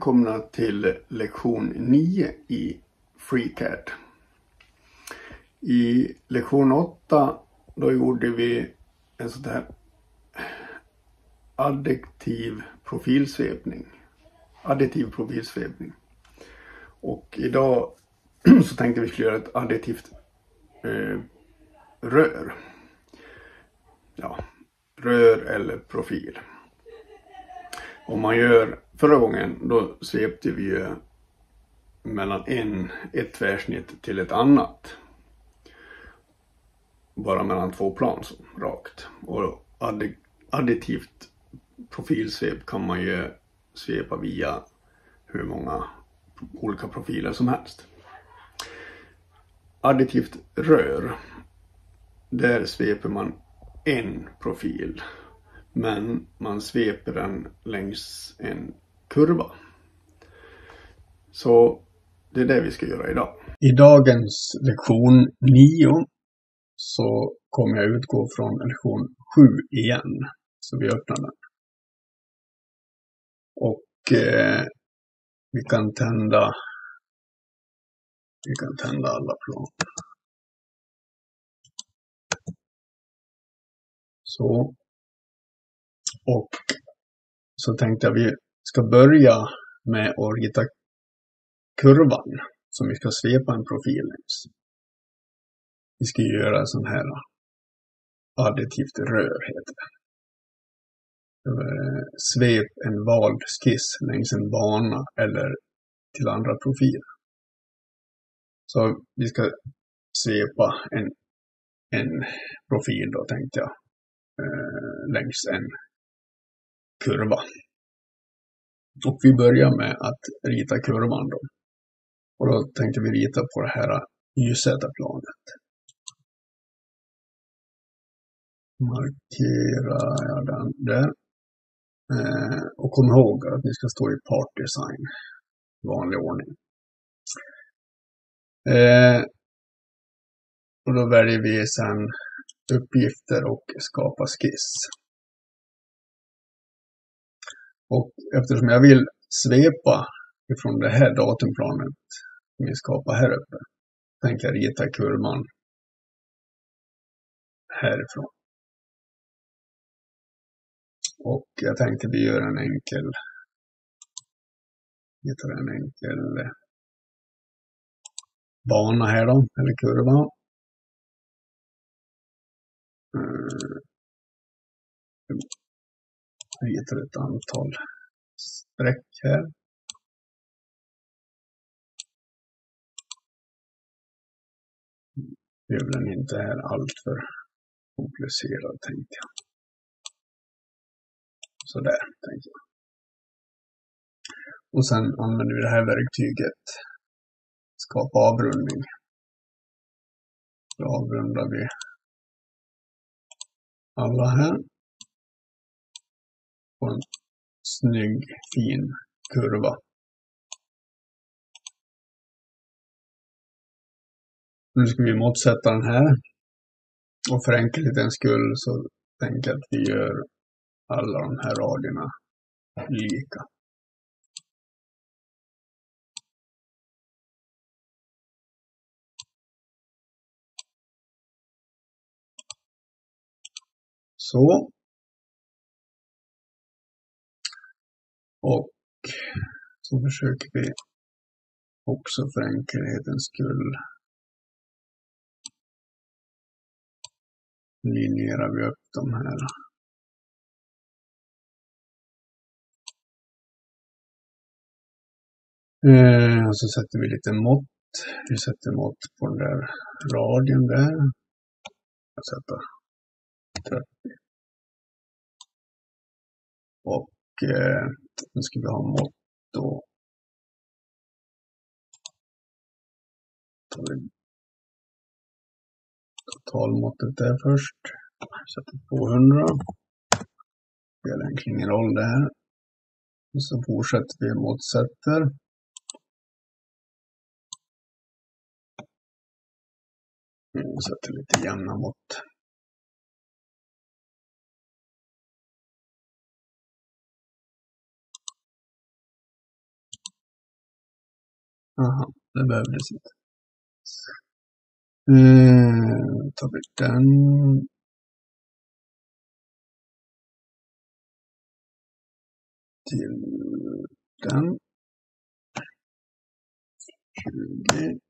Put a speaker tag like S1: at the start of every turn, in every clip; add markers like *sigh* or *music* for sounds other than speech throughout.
S1: välkomna till lektion 9 i FreeCAD. I lektion 8 då gjorde vi en sån här adjektiv profilsvepning. Additiv profilsvepning. Och idag *clears throat* så tänkte vi skulle göra ett additivt eh, rör. Ja, rör eller profil. Om man gör, förra gången då svepte vi ju mellan en, ett tvärsnitt till ett annat. Bara mellan två plan så, rakt. Och additivt profilsvep kan man ju svepa via hur många olika profiler som helst. Additivt rör, där sveper man en profil men man sveper den längs en kurva. Så det är det vi ska göra idag. I dagens lektion 9 så kommer jag utgå från lektion 7 igen. Så vi öppnar den. Och eh, vi kan tända vi kan tända alla plan. Så. Och så tänkte jag vi ska börja med att rita kurvan som vi ska svepa en profil längs. Vi ska göra en sån här additivt rör heter det. Eh, svep en vald skiss längs en bana eller till andra profiler. Så vi ska svepa en, en profil då tänkte jag eh, längs en kurva. Och vi börjar med att rita kurvan då. Och då tänkte vi rita på det här YZ-planet. Markerar jag den där. Eh, och kom ihåg att ni ska stå i Part Design, vanlig ordning. Eh, och då väljer vi sen uppgifter och skapa skiss. Och eftersom jag vill svepa ifrån det här datumplanet som vi skapar här uppe, tänker jag rita kurvan härifrån. Och jag tänkte vi gör en enkel, vi tar en enkel bana här då, eller kurva. Mm. Vi ritar ett antal streck här. Gör den inte här alltför komplicerad tänkte jag. Sådär tänkte jag. Och sen använder vi det här verktyget skapa avrundning. Då avrundar vi alla här på en snygg, fin kurva. Nu ska vi måttsätta den här. Och för enkelhetens skull så tänker jag att vi gör alla de här raderna lika. Så. Och så försöker vi också för enkelhetens skull linjerar vi upp de här. Eh, och så sätter vi lite mått. Vi sätter mått på den där radien där. Jag sätter 30. Och eh, nu ska vi ha mått då. Tar vi totalmåttet där först. Sätter 200. Spelar egentligen ingen roll det här. Och så fortsätter vi måttsätter. Vi sätter lite jämna mått. Aha, det behövdes inte. Eh, tar vi den. Till den. 20.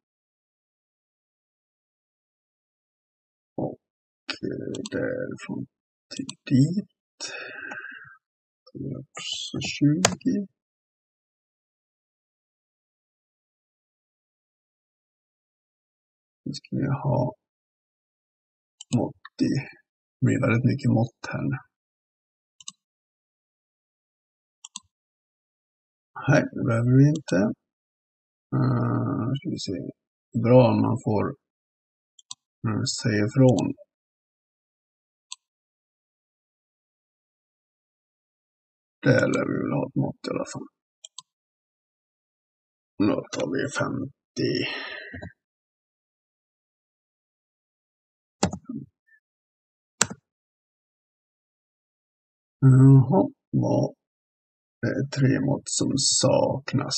S1: Och eh, därifrån till dit. Det är också 20. Nu ska vi ha mått i. Det blir väldigt mycket mått här nu. Nej, det behöver vi inte. Uh, ska vi se. Bra om man får uh, säga ifrån. Där lär vi väl ha ett mått i alla fall. Nu tar vi 50. Jaha, vad det är tre mått som saknas.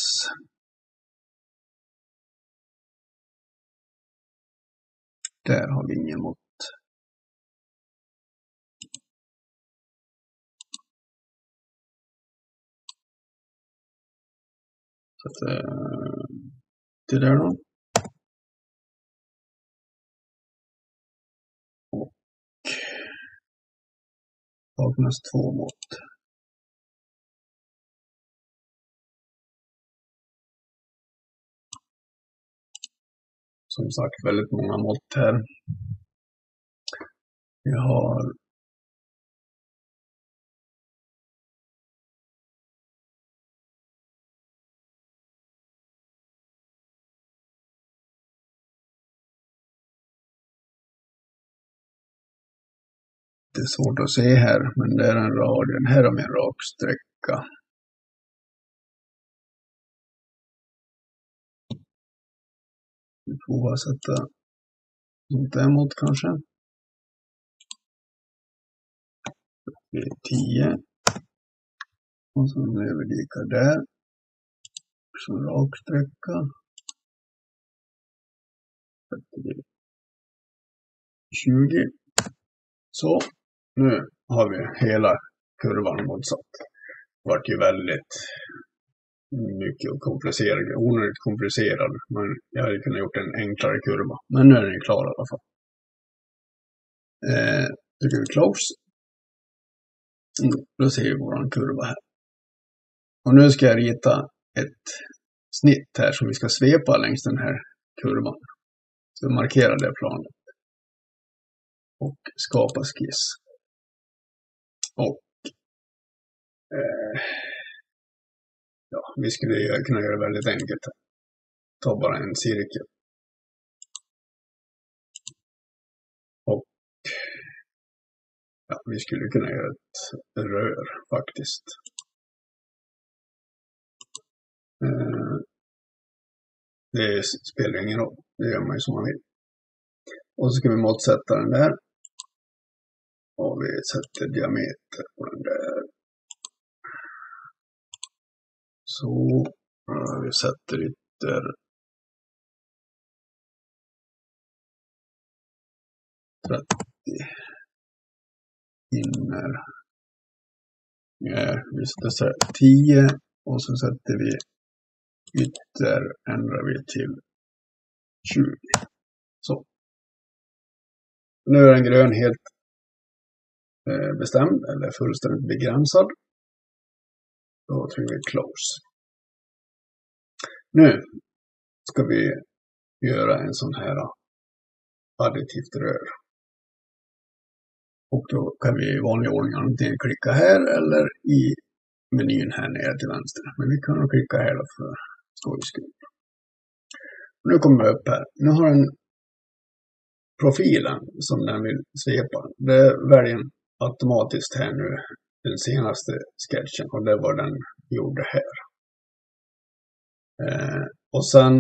S1: Där har vi ingen mått. Så att, eh, det där då. Saknas två mått. Som sagt väldigt många mått här. Vi har Det är svårt att se här, men det är en radien. Här har vi en rak sträcka. Vi provar sätta något emot kanske. Det är 10. Och så överlika där. Så en rak sträcka. 20. Så, nu har vi hela kurvan motsatt. Det vart ju väldigt mycket komplicerad, onödigt komplicerad. Men jag hade kunnat gjort en enklare kurva. Men nu är den klar i alla fall. Eh, trycker vi close. Mm, då ser vi våran kurva här. Och nu ska jag rita ett snitt här som vi ska svepa längs den här kurvan. Så markera det planet. Och skapa skiss. Och eh, ja, vi skulle kunna göra det väldigt enkelt. Ta bara en cirkel. Och ja, vi skulle kunna göra ett rör faktiskt. Eh, det spelar ingen roll. Det gör man ju som man vill. Och så ska vi måttsätta den där. Och vi sätter diameter på den där. Så. Eh, vi sätter ytter. 30. Inner. Vi sätter 10 och så sätter vi ytter ändrar vi till 20. Så. Nu är den grön helt Eh, bestämd eller fullständigt begränsad. Då trycker vi close. Nu ska vi göra en sån här additivt rör. Och då kan vi i vanlig ordning antingen klicka här eller i menyn här nere till vänster. Men vi kan klicka här då för skojs skull. Nu kommer jag upp här. Nu har den profilen som den vill svepa. Det väljer automatiskt här nu den senaste sketchen och det var den gjorde här. Eh, och sen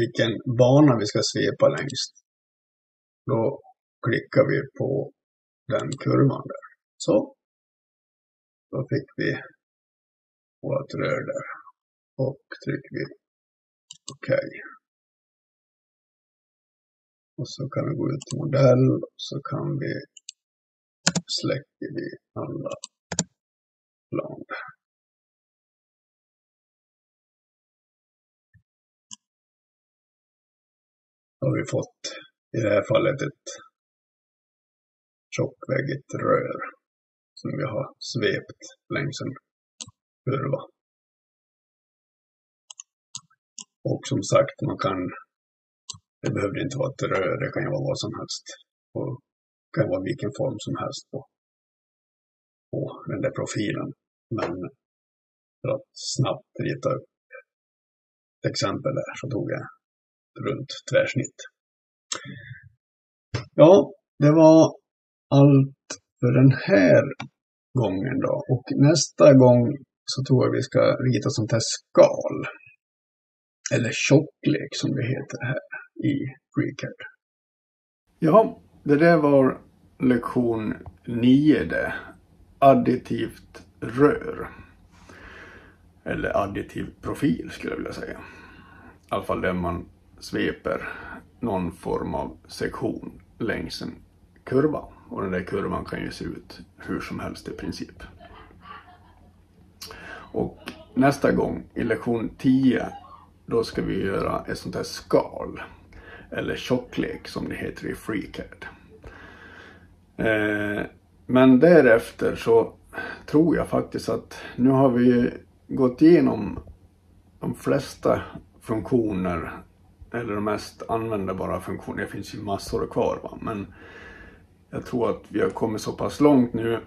S1: vilken bana vi ska svepa längst. Då klickar vi på den kurvan där. Så. Då fick vi vårt rör där. Och trycker vi Okej. Och så kan vi gå ut till modell och så kan vi släcker vi alla plan. Då har vi fått i det här fallet ett tjockväggigt rör som vi har svept längs en kurva. Och som sagt, man kan, det behöver inte vara ett rör, det kan ju vara vad som helst. Och kan vara vilken form som helst på, på den där profilen. Men för att snabbt rita upp ett exempel där så tog jag runt tvärsnitt. Ja, det var allt för den här gången då. Och nästa gång så tror jag vi ska rita sånt här skal. Eller tjocklek som det heter här i FreeCAD.
S2: Ja, det där var lektion 9 det. Additivt rör. Eller additiv profil skulle jag vilja säga. I alla fall där man sveper någon form av sektion längs en kurva. Och den där kurvan kan ju se ut hur som helst i princip. Och nästa gång, i lektion 10, då ska vi göra ett sånt här skal. Eller tjocklek som det heter i FreeCAD. Eh, men därefter så tror jag faktiskt att nu har vi gått igenom de flesta funktioner eller de mest användbara funktionerna. Det finns ju massor kvar va? men jag tror att vi har kommit så pass långt nu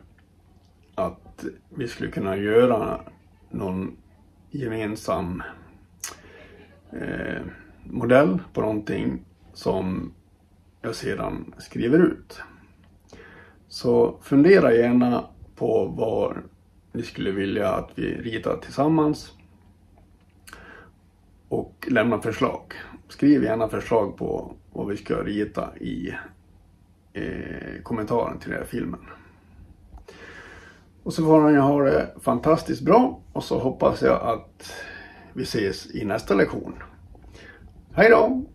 S2: att vi skulle kunna göra någon gemensam eh, modell på någonting som jag sedan skriver ut. Så fundera gärna på vad ni skulle vilja att vi ritar tillsammans och lämna förslag. Skriv gärna förslag på vad vi ska rita i eh, kommentaren till den här filmen. Och så får ni ha det fantastiskt bra och så hoppas jag att vi ses i nästa lektion. Hej då!